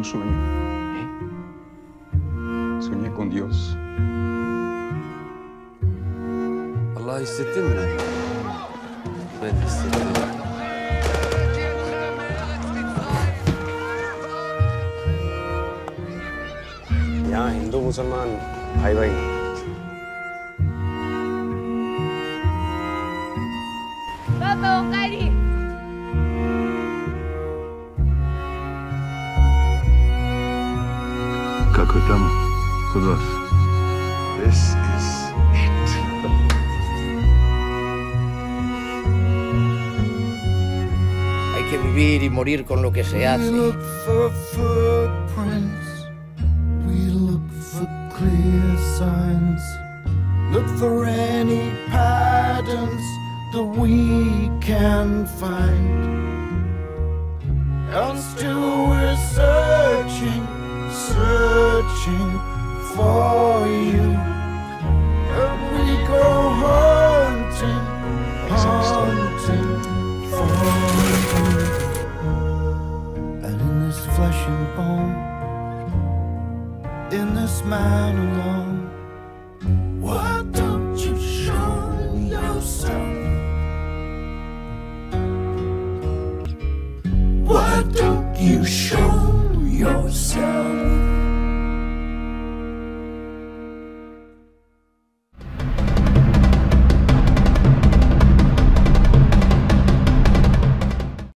un sueño. ¿Eh? Soñé con Dios. Allah hissettin mi? Ben hissettim. यहाँ हिंदू मुसलमान भाई भाई Baba, Kari. Какой там у вас? This is it. Hay que vivir y morir con lo que se We hace. look for footprints. We look for clear signs. Look for any patterns that we can find. And still bone, in this man alone, why don't you show yourself? Why don't you show